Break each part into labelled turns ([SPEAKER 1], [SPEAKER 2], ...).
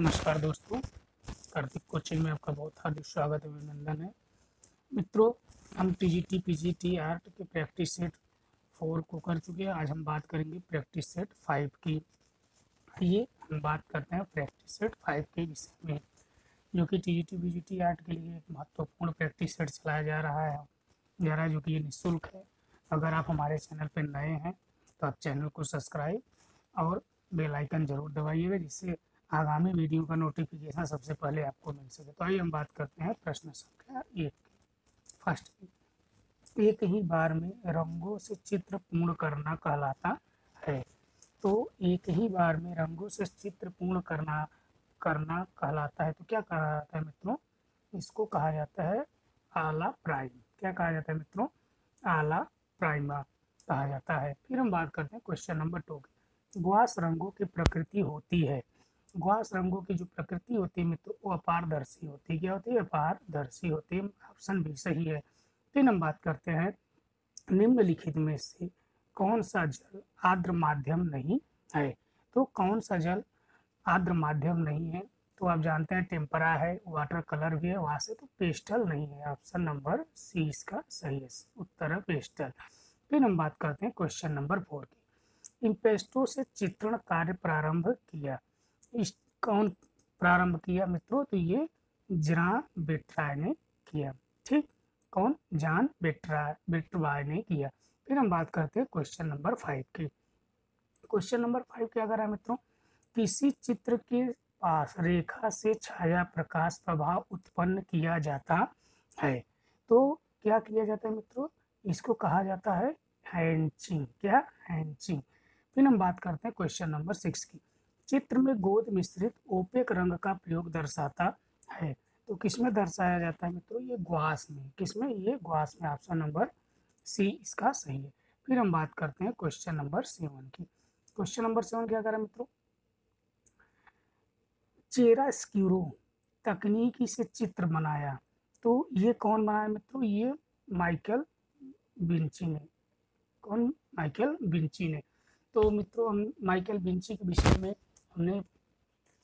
[SPEAKER 1] नमस्कार दोस्तों। कार्तिक कोचिंग में आपका बहुत हार्दिक स्वागत है, अभिनंदन है। मित्रों, हम टीजीटी पीजीटी आर्ट के प्रैक्टिस सेट फोर को कर चुके हैं। आज हम बात करेंगे प्रैक्टिस सेट फाइव की। आइए हम बात करते हैं प्रैक्टिस सेट फाइव के विषय में, जो कि टीजीटी पीजीटी आर्ट के लिए एक महत्वपूर्ण प्रैक्टिस सेट चलाया जा रहा है, जा रहा है, जो कि ये निःशुल्क है। अगर आप हमारे चैनल पर नए हैं तो आप चैनल को सब्सक्राइब और बेल आइकन ज़रूर दबाइएगा, जिससे आगामी वीडियो का नोटिफिकेशन सबसे पहले आपको मिल सके। तो आइए हम बात करते हैं प्रश्न संख्या एक। फ़र्स्ट एक ही बार में रंगों से चित्र पूर्ण करना कहलाता है। तो एक ही बार में रंगों से चित्र पूर्ण करना करना कहलाता है। तो क्या कहा जाता है मित्रों? इसको कहा जाता है आला प्राइम। क्या कहा जाता है मित्रों? आला प्राइमा कहा जाता है। फिर हम बात करते हैं क्वेश्चन नंबर टू की। रंगों की प्रकृति होती है। गुआस रंगों की जो प्रकृति होती है मित्रों वो अपारदर्शी होती है। क्या होती है? अपारदर्शी होती है। ऑप्शन भी सही है। फिर हम बात करते हैं, निम्नलिखित में से कौन सा जल आर्द्र माध्यम नहीं है? तो कौन सा जल आर्द्र माध्यम नहीं है? तो आप जानते हैं, टेम्परा है, वाटर कलर भी है, वहाँ से तो पेस्टल नहीं है। ऑप्शन नंबर सी इसका सही है। उत्तर है पेस्टल। फिर हम बात करते हैं क्वेश्चन नंबर फोर की। इम्पेस्टो से चित्रण कार्य प्रारंभ किया इस कौन प्रारंभ किया मित्रों? तो ये जरा बेट्राय ने किया, ठीक? कौन? जान बेट्रा बेट्रवाय ने किया। फिर हम बात करते हैं क्वेश्चन नंबर फाइव की। क्वेश्चन नंबर फाइव क्या है मित्रों? किसी चित्र के पास रेखा से छाया प्रकाश प्रभाव उत्पन्न किया जाता है। तो क्या किया जाता है मित्रों? इसको कहा जाता है हैंचिंग, क्या? हैंचिंग। फिर हम बात करते हैं क्वेश्चन नंबर सिक्स की। चित्र में गोद मिश्रित ओपेक रंग का प्रयोग दर्शाता है। तो किसमें दर्शाया जाता है मित्रों? ये ग्वास में। किसमें ये ग्वास में। ऑप्शन नंबर सी इसका सही है। फिर हम बात करते हैं क्वेश्चन नंबर सेवन की। क्वेश्चन नंबर सेवन क्या करें मित्रों? चेरा स्क्यूरो तकनीकी से चित्र बनाया। तो ये कौन बनाया मित्रों? ये माइकल बिंची ने। कौन? माइकल बिंची ने। तो मित्रों, हम माइकल बिंची के विषय में हमने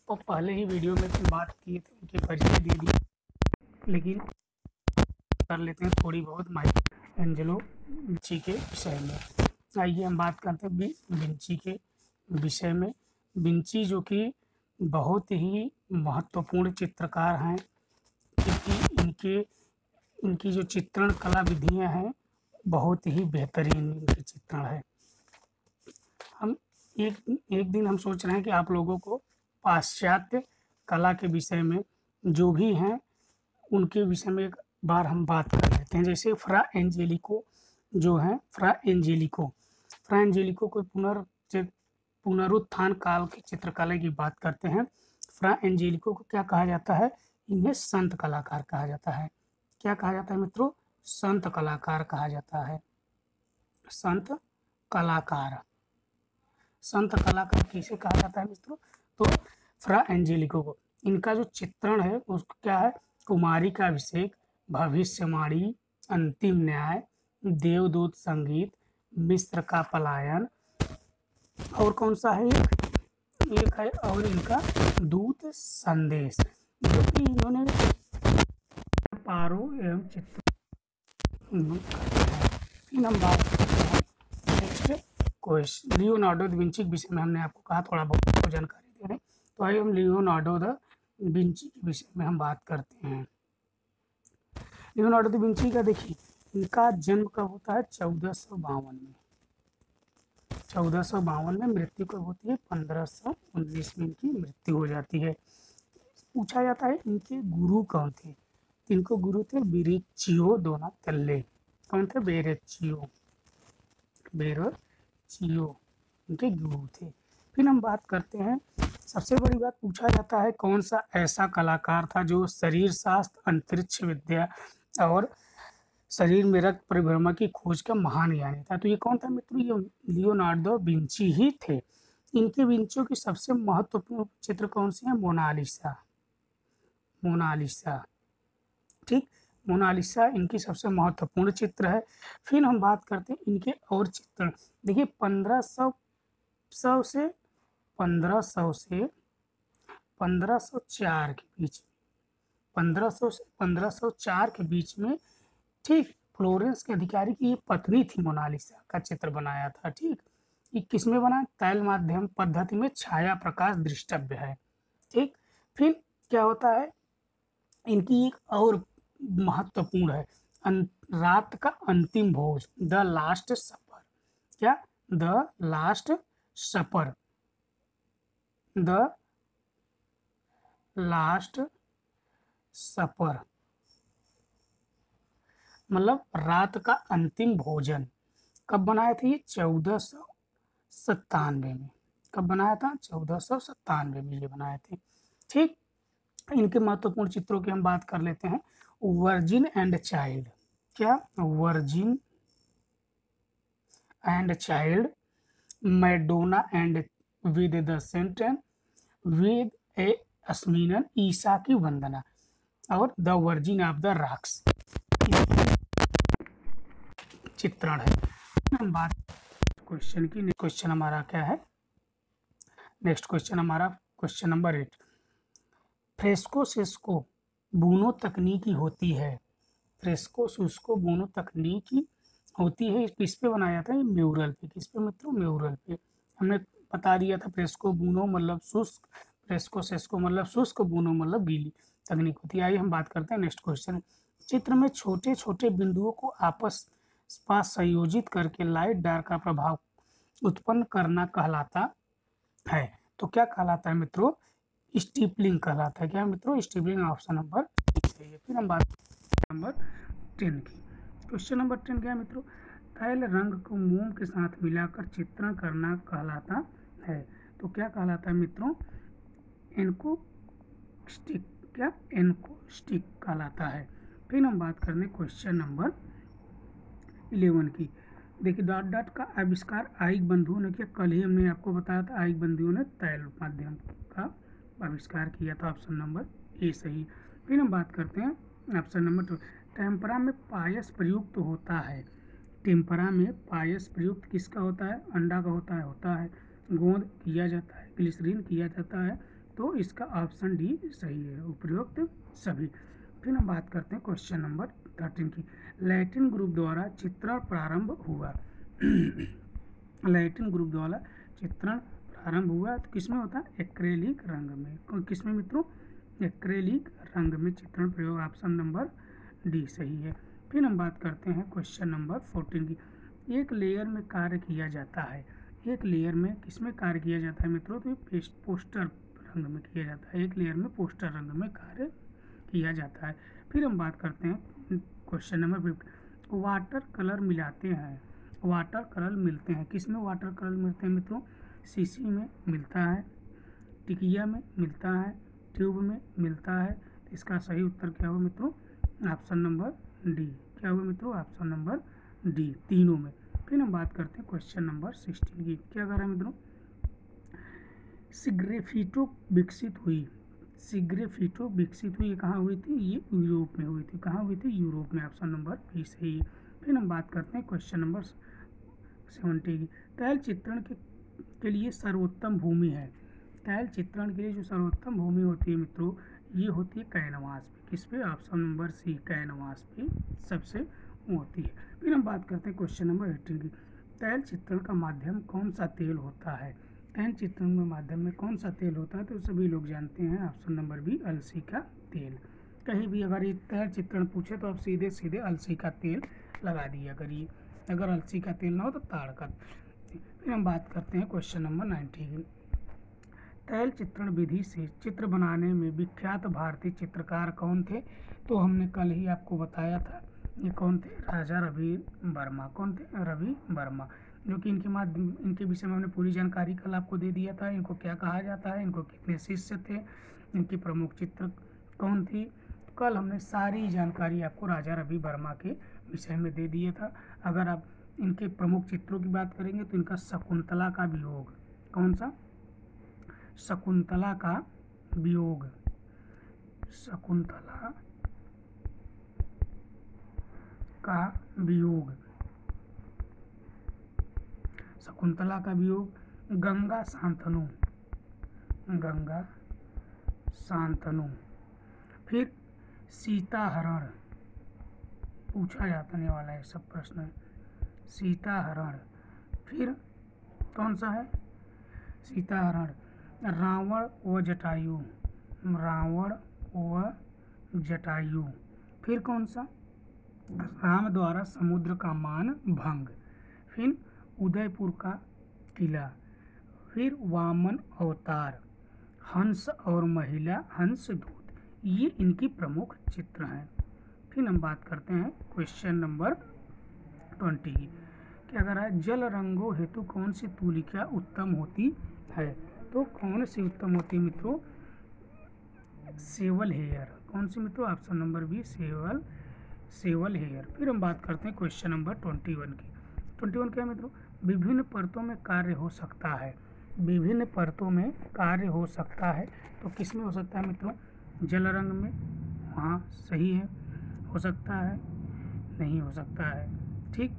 [SPEAKER 1] तो पहले ही वीडियो में बात की थी उनके परिचय दे दी। लेकिन कर लेते हैं थोड़ी बहुत माइक। एंजलो बिंची के विषय में। आइए हम बात करते हैं बिंची के विषय में। बिंची जो कि बहुत ही महत्वपूर्ण चित्रकार हैं, क्योंकि इनके, इनकी जो चित्रण कला विधियाँ हैं, बहुत ही बेहतरीन इनकी चित्रण है। एक एक दिन हम सोच रहे हैं कि आप लोगों को पाश्चात्य कला के विषय में जो भी हैं, उनके विषय में एक बार हम बात कर लेते हैं। जैसे फ्रा एंजेलिको जो है, फ्रा एंजेलिको। फ्रा एंजेलिको को पुनर् पुनरुत्थान काल की चित्रकला की बात करते हैं। फ्रा एंजेलिको को क्या कहा जाता है? इन्हें संत कलाकार कहा जाता है। क्या कहा जाता है मित्रों? संत कलाकार कहा जाता है। संत कलाकार। संत कलाकार किसे कहा जाता है मित्रों? तो फ्रा एंजेलिको को। इनका जो चित्रण है, उसको क्या है? कुमारी का अभिषेक, भविष्यवाणी, अंतिम न्याय, देवदूत संगीत, मिस्र का पलायन। और कौन सा है एक एक है और इनका दूत संदेश। जो कि इन्होंने पारो एवं चित्र फिर हम बात क्वेश्चन लियोनार्डो विंची के विषय में हमने आपको कहा, थोड़ा बहुत आपको जानकारी दे रहे तो आइए हम लियोनार्डो द विंची के विषय में हम बात करते हैं। लियोनार्डो द विंची का देखिए, इनका जन्म कब होता है? चौदह में। चौदह सौ बावन में मृत्यु कब होती है? पंद्रह सौ उन्नीस में इनकी मृत्यु हो जाती है। पूछा जाता है, इनके गुरु कौन थे? इनको गुरु थे बिरिचियो दोना तल्ले कौन थे? बेरेचियो। बेरो चियो उनके गुरु थे। फिर हम बात करते हैं, सबसे बड़ी बात पूछा जाता है, कौन सा ऐसा कलाकार था जो शरीर शास्त्र, अंतरिक्ष विद्या और शरीर में रक्त परिभ्रमण की खोज का महान ज्ञानी था? तो ये कौन था मित्रों? ये लियोनार्डो विंची ही थे। इनके विंचियों की सबसे महत्वपूर्ण चित्र कौन से हैं? मोनालिसा। मोनालिसा। ठीक? मोनालिसा इनकी सबसे महत्वपूर्ण चित्र है। फिर हम बात करते हैं इनके और चित्र देखिए, पंद्रह सौ सौ से पंद्रह सौ से 1504 के बीच में 1500 से 1504 के बीच में ठीक फ्लोरेंस के अधिकारी की ये पत्नी थी मोनालिसा का चित्र बनाया था, ठीक? ये किसमें बना? तैल माध्यम पद्धति में छाया प्रकाश दृष्टव्य है, ठीक? फिर क्या होता है? इनकी एक और महत्वपूर्ण है। रात का अंतिम भोज, द लास्ट सफ़र क्या? द लास्ट सफ़र द लास्ट सफ़र मतलब रात का अंतिम भोजन। कब बनाया था ये? चौदह सौ सत्तानवे में। कब बनाया था? चौदह सौ सत्तानवे में ये बनाए थे। ठीक? इनके महत्वपूर्ण चित्रों की हम बात कर लेते हैं। Virgin and child. क्या? Virgin and child, Madonna and with the saints, with a अस्मीनन ईसा की वंदना, और the virgin of the rocks. चित्रण है। हम बात क्वेश्चन की क्वेश्चन हमारा क्या है? नेक्स्ट क्वेश्चन हमारा question number eight. Fresco secco buono तकनीकी होती है। फ्रेस्को, सुस्को बूनो तकनीकी होती है। किस पे बनाया था? ये म्यूरल पे। किस पे मित्रों? म्यूरल पे। हमने बता दिया था फ्रेस्को बूनो मतलब शुष्क, फ्रेस्को, सेस्को मतलब शुष्क, बूनो मतलब गीली तकनीक होती है। आइए हम बात करते हैं नेक्स्ट क्वेश्चन। चित्र में छोटे छोटे बिंदुओं को आपस पास संयोजित करके लाइट डार्क का प्रभाव उत्पन्न करना कहलाता है। तो क्या कहलाता है मित्रों? स्टीपलिंग कहलाता है। क्या मित्रों? स्टीपलिंग ऑप्शन नंबर सही है। फिर हम बात नंबर टेन की। क्वेश्चन नंबर टेन क्या है मित्रों? तैल रंग को मोम के साथ मिलाकर चित्रण करना कहलाता है। तो क्या कहलाता है मित्रों? इनको स्टिक क्या? इनको स्टिक कहलाता है। फिर हम बात कर करने क्वेश्चन नंबर इलेवन की। देखिए, डॉट डॉट का आविष्कार आयिक बंधुओं ने किया। कल ही हमने आपको बताया था आयिक बंधुओं ने तैल माध्यम का आविष्कार किया था ऑप्शन नंबर ए सही फिर हम बात करते हैं ऑप्शन नंबर टू। टेम्परा में पायस प्रयुक्त तो होता है। टेम्परा में पायस प्रयुक्त किसका होता है? अंडा का होता है होता है। गोंद किया जाता है, ग्लिसरीन किया जाता है तो इसका ऑप्शन डी सही है उपयुक्त सभी। फिर हम बात करते हैं क्वेश्चन नंबर थर्टीन की। लैटिन ग्रुप द्वारा चित्रण प्रारंभ हुआ। लैटिन ग्रुप द्वारा चित्रण प्रारंभ हुआ है तो किसमें होता है? एक्रेलिक रंग में। किसमें मित्रों? एक्रेलिक रंग में चित्रण प्रयोग, ऑप्शन नंबर डी, सही है। फिर हम बात करते हैं क्वेश्चन नंबर फोर्टीन की। एक लेयर में कार्य किया जाता है। एक लेयर में किसमें कार्य किया जाता है मित्रों? तो पोस्टर रंग में किया जाता है। एक लेयर में पोस्टर रंग में कार्य किया जाता है। फिर हम बात करते हैं question number fifty water colour मिलाते हैं। वाटर कलर मिलते हैं। किसमें वाटर कलर मिलते हैं मित्रों? सीसी में मिलता है, टिकिया में मिलता है, ट्यूब में मिलता है। इसका सही उत्तर क्या होगा मित्रों? Option number D. क्या होगा मित्रों? Option number D. तीनों में। फिर हम बात करते हैं क्वेश्चन नंबर सिक्सटीन की। क्या कर रहे हैं मित्रों? सिग्रेफिटो विकसित हुई। सिग्रेफिटो विकसित हुई कहाँ हुई थी? ये यूरोप में हुई थी। कहाँ हुई थी? यूरोप में। ऑप्शन नंबर बी सही फिर हम बात करते हैं क्वेश्चन नंबर सेवेंटी की। तैल चित्रण के के लिए सर्वोत्तम भूमि है। तैल चित्रण के लिए जो सर्वोत्तम भूमि होती है मित्रों, ये होती है कैनवास पे। किस पे? ऑप्शन नंबर सी, कैनवास पे सबसे होती है। फिर हम बात करते हैं क्वेश्चन नंबर एटीन की। तैल चित्रण का माध्यम कौन सा तेल होता है? तैल चित्रण में माध्यम में कौन सा तेल होता है? तो सभी लोग जानते हैं ऑप्शन नंबर बी, अलसी का तेल। कहीं भी अगर ये तैल चित्रण पूछे तो आप सीधे सीधे अलसी का तेल लगा दिया करिए अगर अलसी का तेल ना हो तो ताड़ का फिर हम बात करते हैं क्वेश्चन नंबर नाइन्टी तैल चित्रण विधि से चित्र बनाने में विख्यात भारतीय चित्रकार कौन थे? तो हमने कल ही आपको बताया था, ये कौन थे? राजा रवि वर्मा। कौन थे? रवि वर्मा, जो कि इनके माध्यम, इनके विषय में हमने पूरी जानकारी कल आपको दे दिया था। इनको क्या कहा जाता है? इनको कितने शिष्य थे? इनकी प्रमुख चित्र कौन थी? कल हमने सारी जानकारी आपको राजा रवि वर्मा के विषय में दे दिया था। अगर आप इनके प्रमुख चित्रों की बात करेंगे तो इनका शकुंतला का वियोग। कौन सा? शकुंतला का वियोग। शकुंतला का वियोग। शकुंतला का वियोग, गंगा शांतनु गंगा शांतनु फिर सीताहरण। पूछा जाने वाला है सब प्रश्न। सीताहरण। फिर कौन सा है? सीताहरण। रावण व जटायु। रावण व जटायु। फिर कौन सा? राम द्वारा समुद्र का मान भंग। फिर उदयपुर का किला। फिर वामन अवतार। हंस और महिला हंस दूत ये इनकी प्रमुख चित्र हैं। फिर हम बात करते हैं क्वेश्चन नंबर ट्वेंटी की क्या कह रहा है जल रंगों हेतु कौन सी तूलिका उत्तम होती है? तो कौन सी उत्तम होती है मित्रों? Sable hair. कौन सी मित्रों? Option number B, sable sable hair. फिर हम बात करते हैं क्वेश्चन नंबर ट्वेंटी वन की। ट्वेंटी वन क्या मित्रों? विभिन्न परतों में कार्य हो सकता है। विभिन्न परतों में कार्य हो सकता है। तो किसमें हो सकता है मित्रों? जल रंग में। हाँ सही है। हो सकता है? नहीं हो सकता है। ठीक?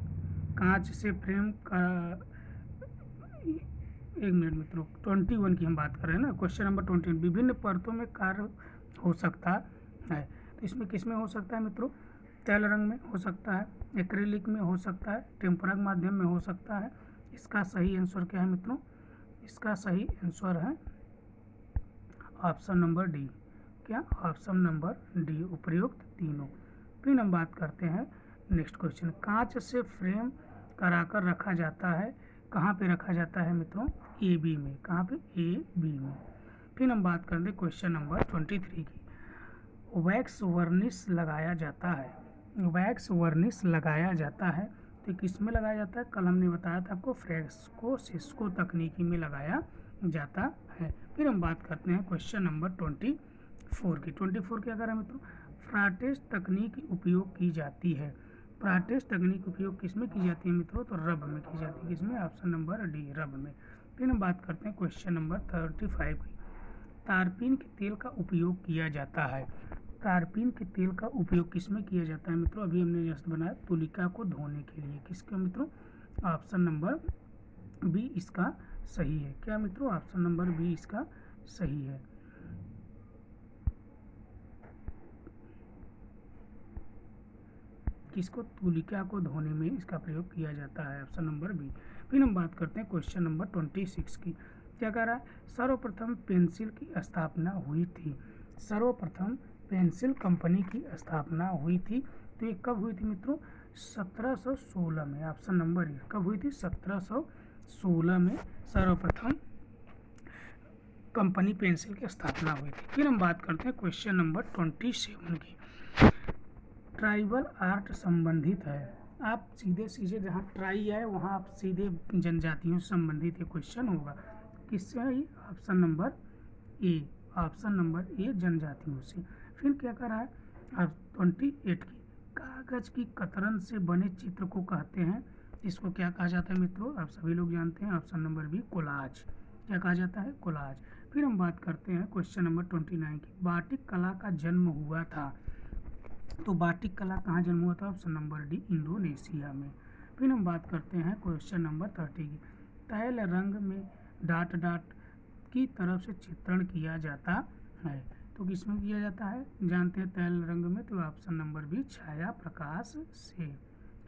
[SPEAKER 1] कांच से फ्रेम का, एक मिनट मित्रों, ट्वेंटी वन की हम बात कर रहे हैं ना? क्वेश्चन नंबर ट्वेंटी वन, विभिन्न परतों में कार्य हो सकता है। तो इसमें किसमें हो सकता है मित्रों? तेल रंग में हो सकता है, एक्रेलिक में हो सकता है टेम्परक माध्यम में हो सकता है। इसका सही आंसर क्या है मित्रों? इसका सही आंसर है ऑप्शन नंबर डी। क्या? ऑप्शन नंबर डी उपयुक्त तीनों। फिर हम बात करते हैं नेक्स्ट क्वेश्चन कांच से फ्रेम कराकर रखा जाता है। कहाँ पे रखा जाता है मित्रों? ए बी में। कहाँ पे? ए बी में। फिर हम बात कर दें क्वेश्चन नंबर ट्वेंटी थ्री की। वैक्स वर्निश लगाया जाता है। वैक्स वर्निश लगाया जाता है। तो किसमें लगाया जाता है? कल हमने बताया था आपको फ्रेस्को सिस्को तकनीकी में लगाया जाता है। फिर हम बात करते हैं क्वेश्चन नंबर ट्वेंटी फोर की ट्वेंटी फोर क्या करें मित्रों? फ्राटेज तकनीक उपयोग की जाती है। प्राटेस तकनीक उपयोग किसमें की जाती है मित्रों? तो रब में की जाती है किसमें? ऑप्शन नंबर डी रब में। फिर हम बात करते हैं क्वेश्चन नंबर थर्टी फाइव की। तारपीन के तेल का उपयोग किया जाता है। तारपीन के तेल का उपयोग किसमें किया जाता है मित्रों? अभी हमने जस्ट बनाया तुलिका को धोने के लिए। किसका मित्रों? ऑप्शन नंबर बी इसका सही है। क्या मित्रों? ऑप्शन नंबर बी इसका सही है। किसको तुलिका को धोने में इसका प्रयोग किया जाता है? Option number B. फिर हम बात करते हैं क्वेश्चन नंबर ट्वेंटी सिक्स की। क्या कह रहा है? सर्वप्रथम पेंसिल की स्थापना हुई थी। सर्वप्रथम पेंसिल कंपनी की स्थापना हुई थी। तो ये कब हुई थी मित्रों? 1716 में। Option number A. कब हुई थी? 1716 में सर्वप्रथम कंपनी पेंसिल की स्थापना हुई थी। फिर हम बात करते हैं क्वेश्चन नंबर ट्वेंटी सेवन की। ट्राइबल आर्ट संबंधित है। आप सीधे सीधे जहाँ ट्राई है वहाँ आप सीधे जनजातियों से संबंधित ये क्वेश्चन होगा। किससे option number A option number A जनजातियों से। फिर क्या कर? रहा है आप ट्वेंटी एट की। कागज़ की कतरन से बने चित्र को कहते हैं। इसको क्या कहा जाता है मित्रों? आप सभी लोग जानते हैं ऑप्शन नंबर बी कोलाज क्या कहा जाता है? कोलाज फिर हम बात करते हैं क्वेश्चन नंबर ट्वेंटी नाइन की। बाटिक कला का जन्म हुआ था। तो बाटिक कला कहाँ जन्म हुआ था? ऑप्शन नंबर डी, इंडोनेशिया में। फिर हम बात करते हैं क्वेश्चन नंबर थर्टी की। तैल रंग में डाट डाट की तरफ़ से चित्रण किया जाता है। तो किसमें किया जाता है? जानते हैं तैल रंग में तो ऑप्शन नंबर बी, छाया प्रकाश से।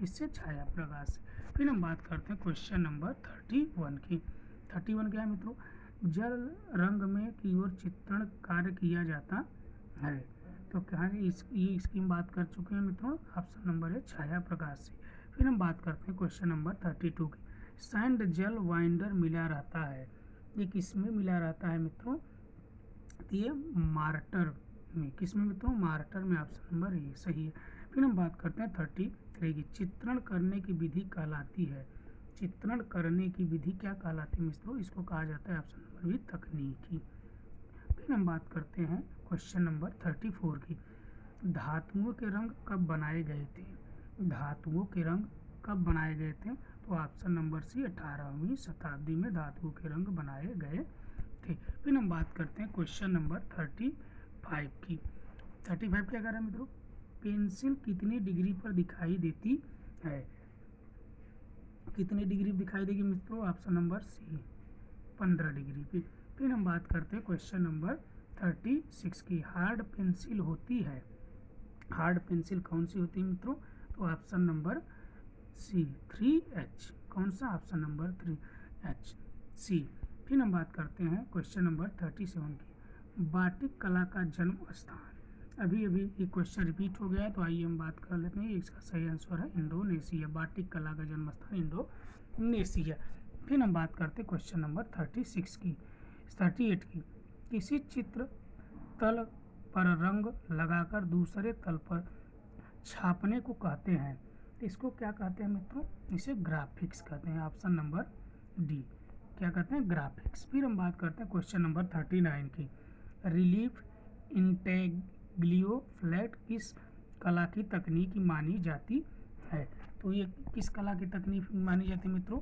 [SPEAKER 1] इससे छाया प्रकाश से। फिर हम बात करते हैं क्वेश्चन नंबर थर्टी वन की। थर्टी वन क्या है मित्रों? जल रंग में की ओर चित्रण कार्य किया जाता है। तो क्या है इस, ये इसकी हम बात कर चुके हैं मित्रों ऑप्शन नंबर है छाया प्रकाश से। फिर हम बात करते हैं क्वेश्चन नंबर थर्टी टू की। सैंड जल वाइंडर मिला रहता है। ये किसमें मिला रहता है मित्रों? तो ये मार्टर में। किसमें मित्रों? मार्टर में ऑप्शन नंबर ये सही है। फिर हम बात करते हैं थर्टी थ्री की। चित्रण करने की विधि कहलाती है। चित्रण करने की विधि क्या कहलाती है मित्रों? इसको कहा जाता है ऑप्शन नंबर बी तकनीकी। फिर हम बात करते हैं? क्वेश्चन नंबर थर्टी फोर की। धातुओं के रंग कब बनाए गए थे? धातुओं के रंग कब बनाए गए थे? तो ऑप्शन नंबर सी अठारहवीं शताब्दी में धातुओं के रंग बनाए गए थे। फिर हम बात करते हैं क्वेश्चन नंबर थर्टी फाइव की। थर्टी फाइव क्या कर रहे हैं मित्रों? पेंसिल कितनी डिग्री पर दिखाई देती है? कितनी डिग्री दिखाई देगी मित्रों? ऑप्शन नंबर सी पंद्रह डिग्री पे। फिर हम बात करते हैं क्वेश्चन नंबर थर्टी सिक्स की। हार्ड पेंसिल होती है। हार्ड पेंसिल कौन सी होती है मित्रों? तो option number C three H कौन सा option number three H C फिर हम बात करते हैं क्वेश्चन नंबर थर्टी सेवन की। बाटिक कला का जन्म स्थान अभी अभी ये क्वेश्चन रिपीट हो गया है तो आइए हम बात कर लेते हैं। इसका सही आंसर है इंडोनेशिया। बाटिक कला का जन्म स्थान इंडोनेशिया। फिर हम बात करते हैं क्वेश्चन नंबर थर्टी सिक्स की। थर्टी एट की। किसी चित्र तल पर रंग लगाकर दूसरे तल पर छापने को कहते हैं। इसको क्या कहते हैं मित्रों? इसे ग्राफिक्स कहते हैं ऑप्शन नंबर डी क्या कहते हैं? ग्राफिक्स फिर हम बात करते हैं क्वेश्चन नंबर थर्टी नाइन की। रिलीफ इंटेग्लियो फ्लैट किस कला की तकनीक मानी जाती है? तो ये किस कला की तकनीक मानी जाती है मित्रों?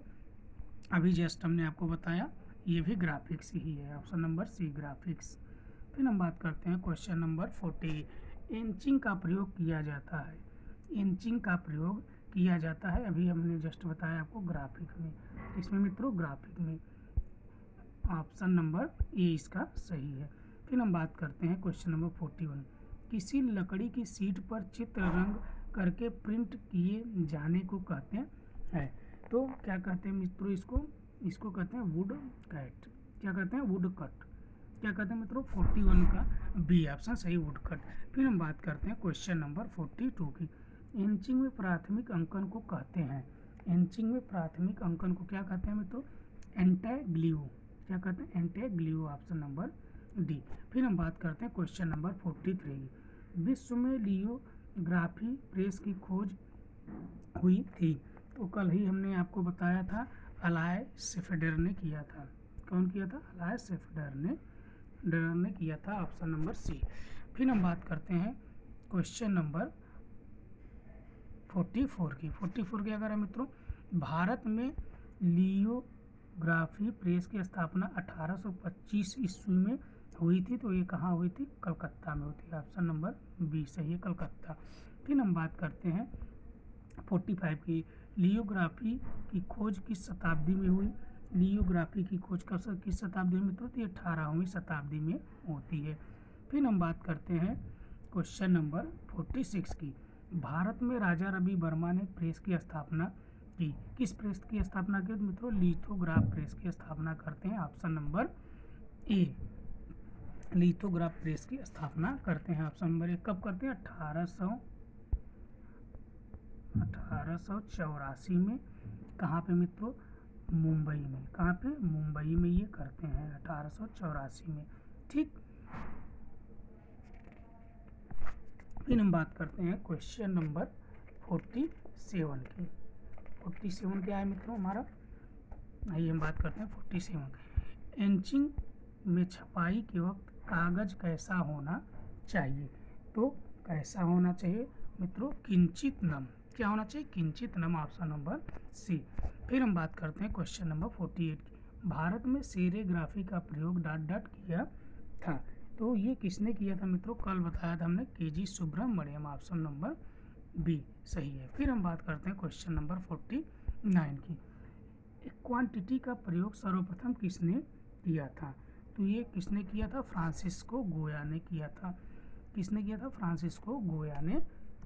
[SPEAKER 1] अभी जस्ट हमने आपको बताया ये भी ग्राफिक्स ही है। ऑप्शन नंबर सी ग्राफिक्स फिर हम बात करते हैं क्वेश्चन नंबर फोर्टी इंचिंग का प्रयोग किया जाता है। इंचिंग का प्रयोग किया जाता है। अभी हमने जस्ट बताया आपको ग्राफिक में। इसमें मित्रों ग्राफिक में। ऑप्शन नंबर ए इसका सही है। फिर हम बात करते हैं क्वेश्चन नंबर फोर्टी वन किसी लकड़ी की सीट पर चित्र रंग करके प्रिंट किए जाने को कहते हैं। तो क्या कहते हैं मित्रों इसको? इसको कहते हैं वुड कैट क्या कहते हैं? वुड कट क्या कहते हैं मित्रों? फोर्टी वन का बी ऑप्शन सही वुड कट फिर हम बात करते हैं क्वेश्चन नंबर फोर्टी टू की। इंचिंग में प्राथमिक अंकन को कहते हैं। इंचिंग में प्राथमिक अंकन को क्या कहते हैं मित्रों? एंटेग्लियो क्या कहते हैं? एंटेग्लियो ऑप्शन नंबर डी फिर हम बात करते हैं क्वेश्चन नंबर फोर्टी थ्री विश्व में लियोग्राफी प्रेस की खोज हुई थी। तो कल ही हमने आपको बताया था अलाय सेफेडर ने किया था। कौन किया था? अलाय सेफेडर ने, डर ने किया था ऑप्शन नंबर सी। फिर हम बात करते हैं क्वेश्चन नंबर फोर्टी फोर की। फोर्टी फोर की अगर है मित्रों, भारत में लियोग्राफी प्रेस की स्थापना 1825 ईस्वी में हुई थी तो ये कहाँ हुई थी? कलकत्ता में हुई थी। ऑप्शन नंबर बी सही है कलकत्ता। फिर हम बात करते हैं फोर्टी फाइव की। लियोग्राफी की खोज किस शताब्दी में हुई? लियोग्राफी की खोज कब किस शताब्दी में तो ये अठारहवीं शताब्दी में होती है। फिर हम बात करते हैं क्वेश्चन नंबर फोर्टी सिक्स की। भारत में राजा रवि वर्मा ने प्रेस की स्थापना की। किस प्रेस की स्थापना की? मित्रों, लिथोग्राफ प्रेस की स्थापना करते हैं। Option number A lithograph press की स्थापना करते हैं। ऑप्शन नंबर ए कब करते हैं? अठारह सौ अठारह सौ चौरासी में, कहाँ पे मित्रों? मुंबई में। कहाँ पे? मुंबई में ये करते हैं, अठारह सौ चौरासी में। ठीक? फिर हम बात करते हैं क्वेश्चन नंबर फोर्टी सेवन की। फोर्टी सेवन क्या है मित्रों हमारा? आइए हम बात करते हैं फोर्टी सेवन इंचिंग में छपाई के वक्त कागज़ कैसा होना चाहिए? तो कैसा होना चाहिए मित्रों? किंचित नम। क्या होना चाहिए? किंचित नम ऑप्शन नंबर सी फिर हम बात करते हैं क्वेश्चन नंबर फोर्टी एट की। भारत में सेरेग्राफी का प्रयोग डॉट डॉट किया था। तो ये किसने किया था मित्रों? कल बताया था हमने K G Subramanyan option number B सही है। फिर हम बात करते हैं क्वेश्चन नंबर फोर्टी नाइन की क्वांटिटी का प्रयोग सर्वप्रथम किसने किया था? तो ये किसने किया था? फ्रांसिस्को गोया ने किया था। किसने किया था? फ्रांसिस्को गोया ने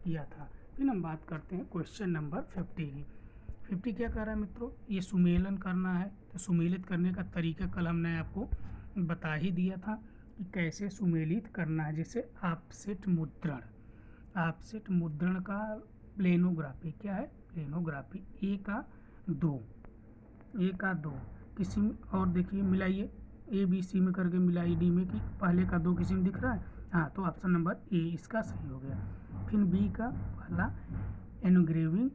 [SPEAKER 1] किया था। फिर हम बात करते हैं क्वेश्चन नंबर फिफ्टी की। फिफ्टी क्या कर रहा है मित्रों? ये सुमेलन करना है। तो सुमेलित करने का तरीका कल हमने आपको बता ही दिया था कि कैसे सुमेलित करना है, जैसे आपसेट मुद्रण। आपसेट मुद्रण का प्लेनोग्राफी क्या है? प्लेनोग्राफी ए का दो। ए का दो। किसी और देखिए, मिलाइए। ए बी सी में करके मिलाई डी में कि पहले का दो किसी में दिख रहा है? हाँ तो ऑप्शन नंबर ए इसका सही हो गया। फिर बी का पहला एनोग्रेविंग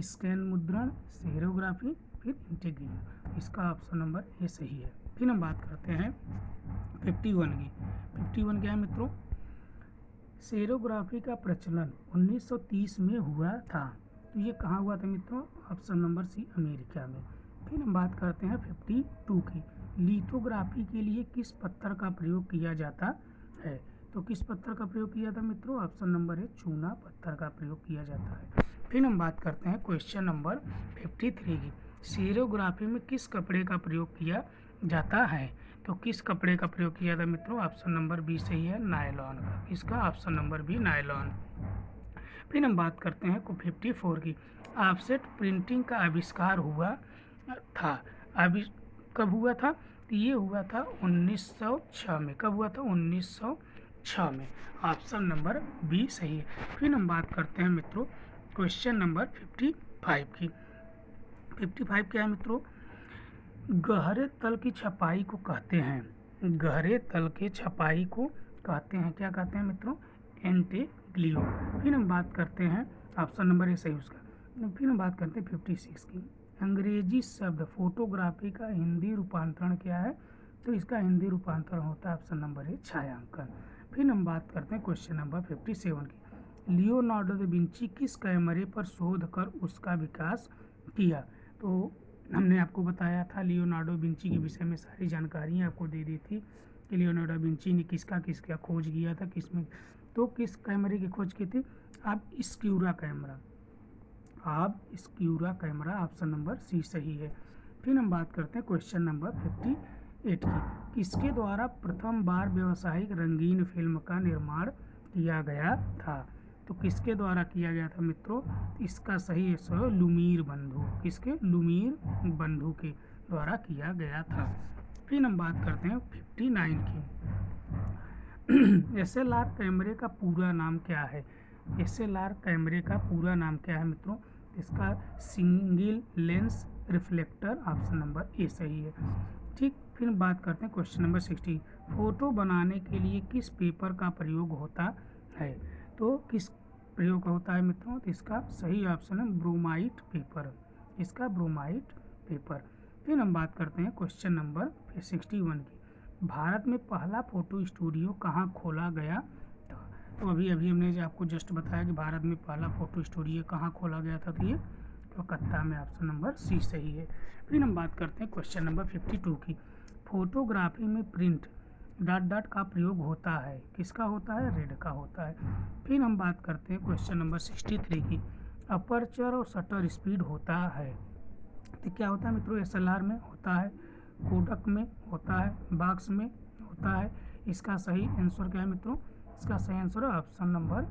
[SPEAKER 1] स्कैन मुद्रण, सेरोग्राफी, फिर इंटेग्रेटिव इसका ऑप्शन नंबर ए सही है। फिर हम बात करते हैं फिफ्टी वन की। फिफ्टी वन क्या है मित्रों? सेरोग्राफी का प्रचलन 1930 में हुआ था। तो ये कहाँ हुआ था मित्रों? ऑप्शन नंबर सी अमेरिका में। फिर हम बात करते हैं फिफ्टी टू की। लिथोग्राफी के लिए किस पत्थर का प्रयोग किया जाता है? तो किस पत्थर का प्रयोग किया था मित्रों? ऑप्शन नंबर है चूना पत्थर का प्रयोग किया जाता है। फिर हम बात करते हैं क्वेश्चन नंबर फिफ्टी थ्री की। सीरोग्राफी में किस कपड़े का प्रयोग किया जाता है? तो किस कपड़े का प्रयोग किया है मित्रों? ऑप्शन नंबर बी सही है नायलॉन का। किसका? ऑप्शन नंबर बी नायलॉन फिर हम बात करते हैं फिफ्टी फोर की। ऑफसेट प्रिंटिंग का आविष्कार हुआ था। अभी कब हुआ था? ये हुआ था 1906 में। कब हुआ था? 1906 में। ऑप्शन नंबर बी सही है। फिर हम बात करते हैं मित्रों, क्वेश्चन नंबर 55 की। 55 क्या है मित्रों? गहरे तल की छपाई को कहते हैं। गहरे तल के छपाई को कहते हैं। क्या कहते हैं मित्रों? एंटेग्लियो। फिर हम बात करते हैं, ऑप्शन नंबर ए सही उसका। फिर हम बात करते हैं फिफ्टी सिक्स की। अंग्रेज़ी शब्द फोटोग्राफी का हिंदी रूपांतरण क्या है? तो इसका हिंदी रूपांतरण होता है ऑप्शन नंबर है छायांकन। फिर हम बात करते हैं क्वेश्चन नंबर फिफ्टी सेवन की। लियोनार्डो द विंची किस कैमरे पर शोध कर उसका विकास किया? तो हमने आपको बताया था लियोनार्डो विंची के विषय में सारी जानकारियाँ आपको दे दी थी कि लियोनार्डो विंची ने किसका किसका खोज किया था, किसमें तो किस कैमरे की खोज की थी? Obscura camera. Obscura camera option number C सही है। फिर हम बात करते हैं क्वेश्चन नंबर फिफ्टी एट की किसके द्वारा प्रथम बार व्यावसायिक रंगीन फ़िल्म का निर्माण किया गया था। तो किसके द्वारा किया गया था मित्रों? इसका सही है लुमीर बंधु, किसके? लुमीर बंधु के द्वारा किया गया था। फिर हम बात करते हैं फिफ्टी नाइन की। एस एल आर कैमरे का पूरा नाम क्या है? एस एल आर कैमरे का पूरा नाम क्या है मित्रों? इसका single lens reflector option number A सही है। फिर बात करते हैं क्वेश्चन नंबर सिक्सटी। फ़ोटो बनाने के लिए किस पेपर का प्रयोग होता है? तो किस प्रयोग होता है मित्रों? तो इसका सही ऑप्शन है ब्रोमाइट पेपर। इसका ब्रोमाइट पेपर। फिर हम बात करते हैं क्वेश्चन नंबर सिक्सटी वन की। भारत में पहला फ़ोटो स्टूडियो कहाँ खोला गया था? तो अभी अभी हमने आपको जस्ट बताया कि भारत में पहला फ़ोटो स्टूडियो कहाँ खोला गया था तो ये कलकत्ता में ऑप्शन नंबर सी सही है। फिर हम बात करते हैं क्वेश्चन नंबर फिफ्टी टू की। फोटोग्राफी में प्रिंट, डॉट डॉट का प्रयोग होता है। किसका होता है? रेड का होता है। फिर हम बात करते हैं क्वेश्चन नंबर सिक्सटी थ्री की। अपर्चर और शटर स्पीड होता है। तो क्या होता है मित्रों? एसएलआर में होता है, कोडक में होता है, बाक्स में होता है। इसका सही आंसर क्या है मित्रों? इसका सही आंसर है ऑप्शन नंबर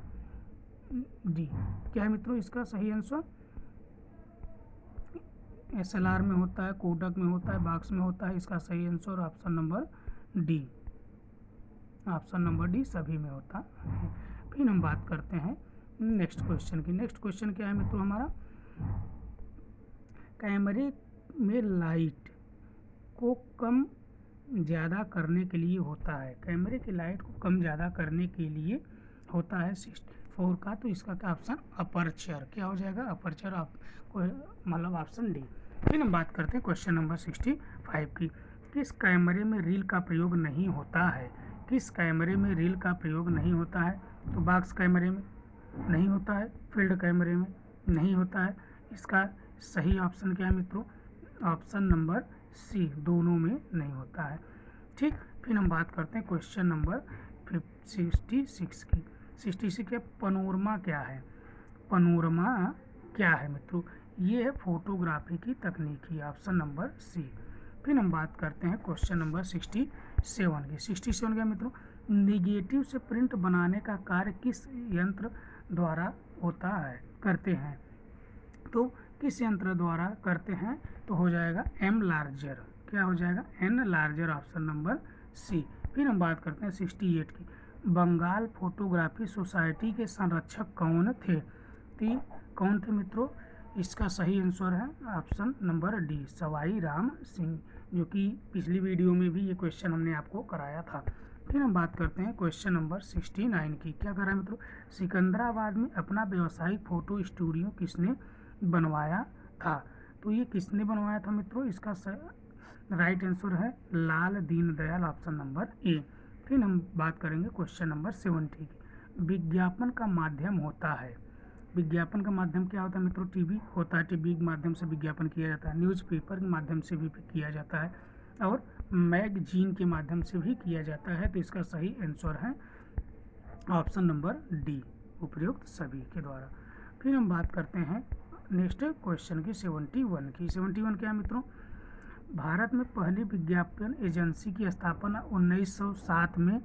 [SPEAKER 1] डी। क्या है मित्रों? इसका सही आंसर? एस एल आर में होता है कोडक में होता है बाक्स में होता है, इसका सही answer option number D option number D सभी में होता है। फिर हम बात करते हैं नेक्स्ट क्वेश्चन की। नेक्स्ट क्वेश्चन क्या है मित्रों हमारा? कैमरे में लाइट को कम ज़्यादा करने के लिए होता है। कैमरे की लाइट को कम ज़्यादा करने के लिए होता है। सिक्सटी फोर का तो इसका क्या ऑप्शन अपर्चर क्या हो जाएगा? अपर्चर आप मतलब ऑप्शन डी फिर हम बात करते हैं क्वेश्चन नंबर सिक्सटी फाइव की। किस कैमरे में रील का प्रयोग नहीं होता है? किस कैमरे में रील का प्रयोग नहीं होता है? तो बॉक्स कैमरे में नहीं होता है फ़ील्ड कैमरे में नहीं होता है। इसका सही ऑप्शन क्या है मित्रों? ऑप्शन नंबर सी दोनों में नहीं होता है। ठीक, फिर हम बात करते हैं क्वेश्चन नंबर सिक्सटी सिक्स की। सिक्सटी सिक्स है पनोरमा क्या है? पनोरमा क्या है मित्रों? ये है फोटोग्राफी की तकनीकी ऑप्शन नंबर सी। फिर हम बात करते हैं क्वेश्चन नंबर सिक्सटी सेवन की। सिक्सटी सेवन क्या मित्रों? निगेटिव से प्रिंट बनाने का कार्य किस यंत्र द्वारा होता है? करते हैं। तो किस यंत्र द्वारा करते हैं? तो हो जाएगा एम लार्जर क्या हो जाएगा? Enlarger option number C. फिर हम बात करते हैं सिक्सटी एट की। बंगाल फोटोग्राफी सोसाइटी के संरक्षक कौन थे? ती कौन थे मित्रों? इसका सही आंसर है option number D Sawai Ram Singh, जो कि पिछली वीडियो में भी ये क्वेश्चन हमने आपको कराया था। फिर हम बात करते हैं क्वेश्चन नंबर सिक्सटी नाइन की। क्या करा मित्रों? सिकंदराबाद में अपना व्यवसायिक फ़ोटो स्टूडियो किसने बनवाया था? तो ये किसने बनवाया था मित्रों? इसका राइट आंसर है लाल दीन दयाल ऑप्शन नंबर ए फिर हम बात करेंगे क्वेश्चन नंबर सेवेंटी की। विज्ञापन का माध्यम होता है। विज्ञापन का माध्यम क्या होता है मित्रों? टीवी होता है। टीवी के माध्यम से विज्ञापन किया जाता है। न्यूज़पेपर के माध्यम से भी किया जाता है और मैगजीन के माध्यम से भी किया जाता है। तो इसका सही आंसर है ऑप्शन नंबर डी उपयुक्त सभी के द्वारा। फिर हम बात करते हैं नेक्स्ट क्वेश्चन की सेवेंटी वन की। सेवेंटी वन क्या है मित्रों? भारत में पहली विज्ञापन एजेंसी की स्थापना 1907 में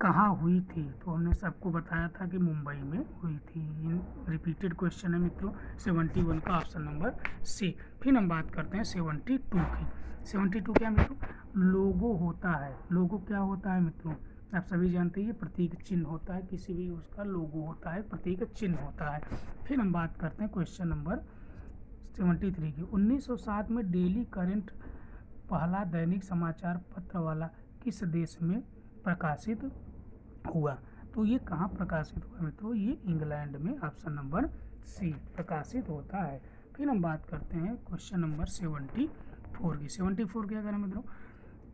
[SPEAKER 1] कहाँ हुई थी? तो हमने सबको बताया था कि मुंबई में हुई थी। इन रिपीटेड क्वेश्चन है मित्रों। सेवेंटी वन का ऑप्शन नंबर सी फिर हम बात करते हैं सेवेंटी टू की। सेवेंटी टू क्या मित्रों? लोगो होता है। लोगो क्या होता है मित्रों? आप सभी जानते हैं प्रतीक चिन्ह होता है। किसी भी उसका लोगो होता है। प्रतीक चिन्ह होता है। फिर हम बात करते हैं क्वेश्चन नंबर सेवेंटी थ्री की। 1907 में डेली करंट पहला दैनिक समाचार पत्र वाला किस देश में प्रकाशित हुआ? तो ये कहाँ प्रकाशित हुआ मित्रों? ये इंग्लैंड में ऑप्शन नंबर सी प्रकाशित होता है। फिर हम बात करते हैं क्वेश्चन नंबर सेवेंटी फोर की। सेवेंटी फोर क्या करें मित्रों?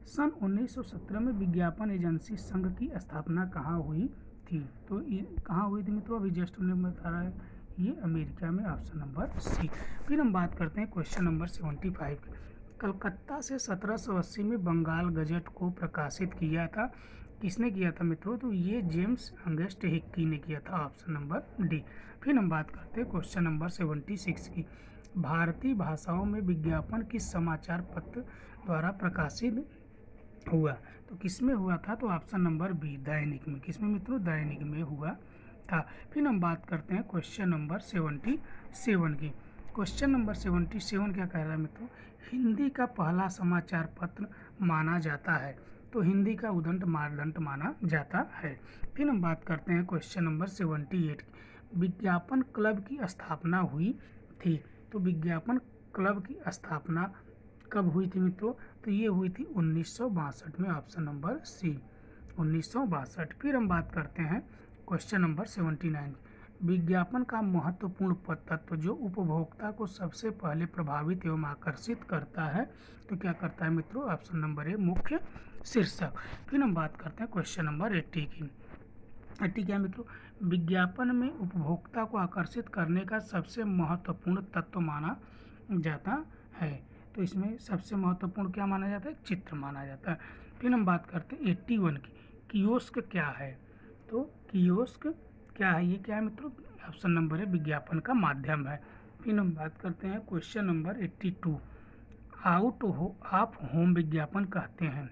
[SPEAKER 1] सन 1917 में विज्ञापन एजेंसी संघ की स्थापना कहाँ हुई थी? तो ये कहाँ हुई थी मित्रों? अभी जस्ट हमने बता रहा है, ये अमेरिका में ऑप्शन नंबर सी। फिर हम बात करते हैं question number seventy five Calcutta से 1780 में बंगाल गजट को प्रकाशित किया था। किसने किया था मित्रों? तो ये जेम्स अंगेस्ट हिक्की ने किया था ऑप्शन नंबर डी। फिर हम बात करते हैं क्वेश्चन नंबर सेवेंटी सिक्स की। भारतीय भाषाओं में विज्ञापन किस समाचार पत्र द्वारा प्रकाशित हुआ? तो किसमें हुआ था? तो ऑप्शन नंबर बी, दैनिक में। किसमें मित्रों? दैनिक में हुआ था। फिर हम बात करते हैं क्वेश्चन नंबर सेवेंटी सेवन की। क्वेश्चन नंबर सेवेंटी सेवन क्या कह रहा है मित्रों? हिंदी का पहला समाचार पत्र माना जाता है तो हिंदी का उदंड मारदंड माना जाता है। फिर हम बात करते हैं क्वेश्चन नंबर सेवेंटी एट विज्ञापन क्लब की स्थापना हुई थी तो विज्ञापन क्लब की स्थापना कब हुई थी मित्रों? तो ये हुई थी उन्नीस सौ बासठ में ऑप्शन नंबर सी उन्नीस सौ बासठ। फिर हम बात करते हैं क्वेश्चन नंबर सेवेंटी नाइन विज्ञापन का महत्वपूर्ण तत्व जो उपभोक्ता को सबसे पहले प्रभावित एवं आकर्षित करता है तो क्या करता है मित्रों? ऑप्शन नंबर ए, मुख्य शीर्षक। फिर हम बात करते हैं क्वेश्चन नंबर एट्टी की। एट्टी क्या मित्रों? विज्ञापन में उपभोक्ता को आकर्षित करने का सबसे महत्वपूर्ण तत्व माना जाता है। तो इसमें सबसे महत्वपूर्ण क्या माना जाता है? चित्र माना जाता है। फिर हम बात करते हैं एट्टी वन की। कियोस्क क्या है? तो कियोस्क क्या है? ये क्या है मित्रों? ऑप्शन नंबर है विज्ञापन का माध्यम है। फिर हम बात करते हैं question number eighty two. Out हो, आप होम विज्ञापन कहते हैं।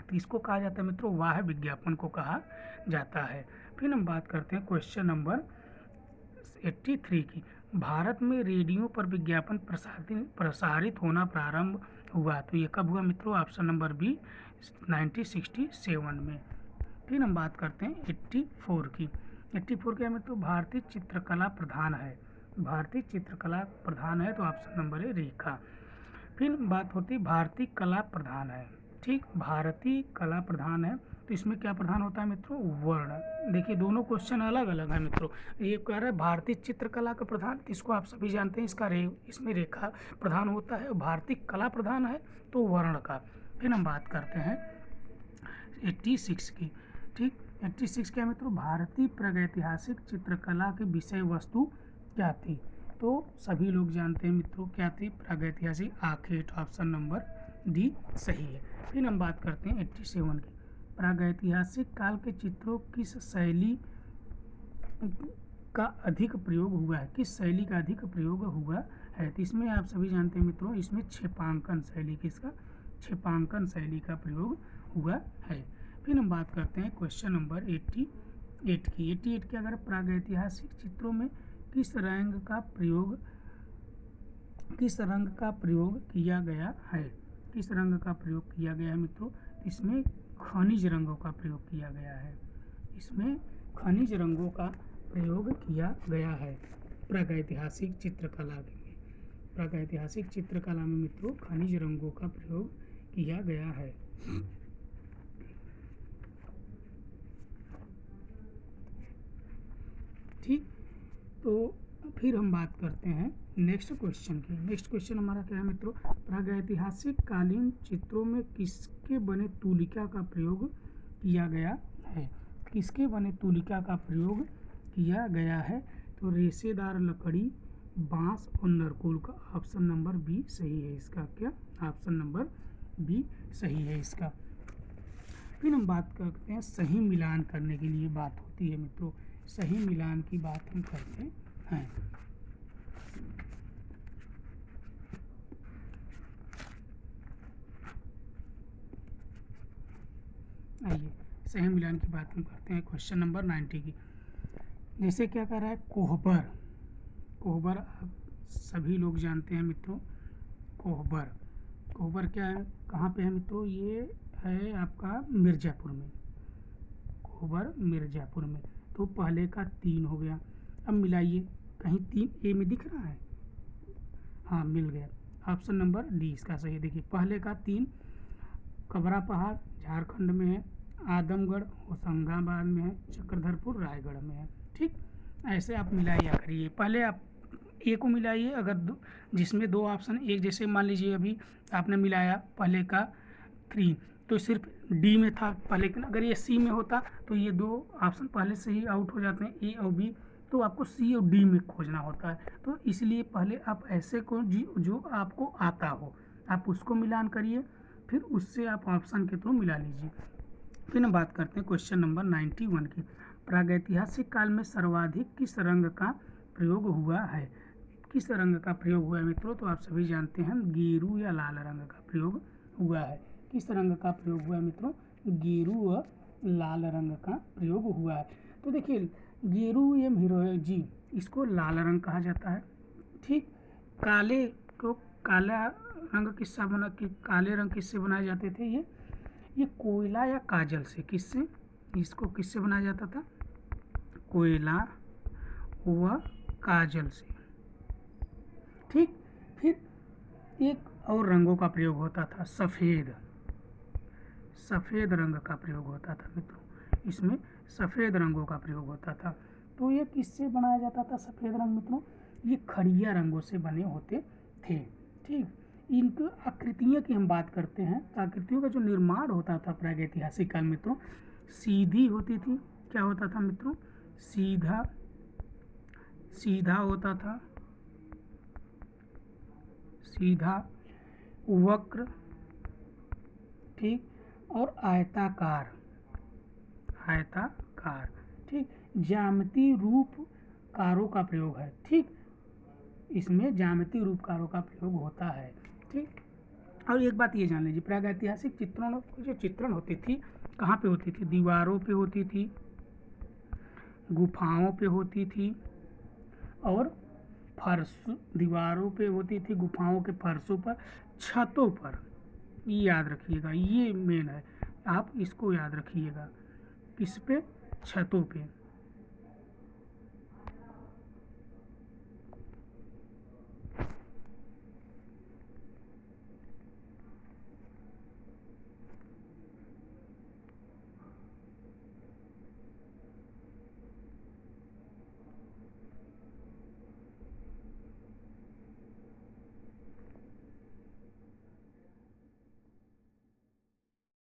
[SPEAKER 1] तो इसको कहा जाता है मित्रों, वाह विज्ञापन को कहा जाता है। फिर हम बात करते हैं क्वेश्चन नंबर एट्टी थ्री की। भारत में रेडियो पर विज्ञापन प्रसारित होना प्रारंभ हुआ। तो ये कब हुआ मित्रों? Option number B, nineteen sixty seven में। फिर हम बात करते हैं एट्टी फोर की। एट्टी फोर के क्या मित्रों भारतीय चित्रकला प्रधान है। भारतीय चित्रकला प्रधान है तो ऑप्शन नंबर है रेखा। फिर बात होती भारतीय कला प्रधान है। ठीक, भारतीय कला प्रधान है तो इसमें क्या प्रधान होता है मित्रों? वर्ण। देखिए, दोनों क्वेश्चन अलग अलग है मित्रों। ये कह रहा है भारतीय चित्रकला का प्रधान इसको आप सभी जानते हैं? इसका रे, इसमें रेखा प्रधान होता है। भारतीय कला प्रधान है तो वर्ण का। फिर हम बात करते हैं एट्टी सिक्स की। ठीक एट्टी सिक्स क्या मित्रों, भारतीय प्रागैतिहासिक चित्रकला की विषय वस्तु क्या थी? तो सभी लोग जानते हैं मित्रों क्या थी? प्रागैतिहासिक आखेट, ऑप्शन नंबर डी, सही है। फिर हम बात करते हैं एट्टी सेवन की। प्रागैतिहासिक काल के चित्रों किस शैली का अधिक प्रयोग हुआ है? किस शैली का अधिक प्रयोग हुआ है? तो इसमें आप सभी जानते हैं मित्रों, इसमें क्षेपांकन शैली किसका? क्षेपांकन शैली का प्रयोग हुआ है। फिर हम बात करते हैं क्वेश्चन नंबर एट्टी एट की। एट्टी एट के अगर प्रागैतिहासिक चित्रों में किस रंग का प्रयोग, किस रंग का प्रयोग किया गया है? किस रंग का प्रयोग किया गया है मित्रों? इसमें खनिज रंगों का प्रयोग किया गया है। इसमें खनिज रंगों का प्रयोग किया गया है प्रागैतिहासिक चित्रकला में प्रागैतिहासिक चित्रकला में मित्रों खनिज रंगों का प्रयोग किया गया है ठीक तो फिर हम बात करते हैं नेक्स्ट क्वेश्चन की। नेक्स्ट क्वेश्चन हमारा क्या है मित्रों? प्रागैतिहासिक कालीन चित्रों में किसके बने तुलिका का प्रयोग किया गया है? किसके बने तुलिका का प्रयोग किया गया है? तो रेशेदार लकड़ी, बाँस और नरकोल का ऑप्शन नंबर बी सही है इसका। क्या? ऑप्शन नंबर बी सही है इसका। फिर हम बात करते हैं सही मिलान करने के लिए बात होती है मित्रों। सही मिलान की बात हम करते हैं। आइए, सही मिलान की बात हम करते हैं क्वेश्चन नंबर नाइन्टी की। जैसे क्या कर रहा है? कोहबर। कोहबर आप सभी लोग जानते हैं मित्रों, कोहबर। कोहबर क्या है? कहाँ पे है मित्रों? ये है आपका मिर्ज़ापुर में। कोहबर मिर्ज़ापुर में। तो पहले का तीन हो गया। अब मिलाइए, कहीं तीन ए में दिख रहा है। हाँ मिल गया। ऑप्शन नंबर डी इसका सही देखिए, पहले का तीन कबरा पहाड़, झारखंड में है, आदमगढ़ होशंगाबाद में है, चक्रधरपुर, रायगढ़ में है। ठीक? ऐसे आप मिलाइया करिए। पहले आप ए को मिलाइए, अगर दो, जिसमें दो ऑप्शन एक जैसे मान लीजिए अभी आपने मिलाया पहले का थ्री तो सिर्फ़ डी में था पहले का अगर ये सी में होता तो ये दो ऑप्शन पहले से ही आउट हो जाते हैं ए और बी तो आपको सी और डी में खोजना होता है। तो इसलिए पहले आप ऐसे को जी, जो आपको आता हो, आप उसको मिलान करिए, फिर उससे आप ऑप्शन के थ्रू मिला लीजिए। फिर हम बात करते हैं क्वेश्चन नंबर नाइन्टी वन की। प्रागैतिहासिक काल में सर्वाधिक किस रंग का प्रयोग हुआ है? किस रंग का प्रयोग हुआ है मित्रों? तो आप सभी जानते हैं, गेरू या लाल रंग का प्रयोग हुआ है। किस रंग का प्रयोग हुआ है मित्रों? गेरू व लाल रंग का प्रयोग हुआ है। तो देखिए, गेरू एम हीरो जी इसको लाल रंग कहा जाता है। ठीक, काले को काला रंग किससे बना कि काले रंग किससे बनाए जाते थे ये। ये कोयला या काजल से किससे, इसको किससे बनाया जाता था। कोयला व काजल से। ठीक, फिर एक और रंगों का प्रयोग होता था, सफ़ेद। सफ़ेद रंग का प्रयोग होता था मित्रों। इसमें सफ़ेद रंगों का प्रयोग होता था। तो ये किससे बनाया जाता था सफ़ेद रंग मित्रों? ये खड़िया रंगों से बने होते थे, ठीक? इनकी आकृतियों की हम बात करते हैं। आकृतियों का जो निर्माण होता था प्रागैतिहासिक काल मित्रों, सीधी होती थी। क्या होता था मित्रों? सीधा सीधा होता था। सीधा, वक्र, ठीक? और आयताकार। आयताकार, ठीक। ज्यामिति रूप कारों का प्रयोग है, ठीक। इसमें ज्यामिति रूप कारों का प्रयोग होता है, ठीक। और एक बात ये जान लीजिए, प्रागैतिहासिक चित्रणों की जो चित्रण होती थी, कहाँ पे होती थी? दीवारों पे होती थी, गुफाओं पे होती थी, और फर्श, दीवारों पे होती थी, गुफाओं के फर्शों पर, छतों पर। ये याद रखिएगा ये मेन है। आप इसको याद रखिएगा। किस पे? छतों पे।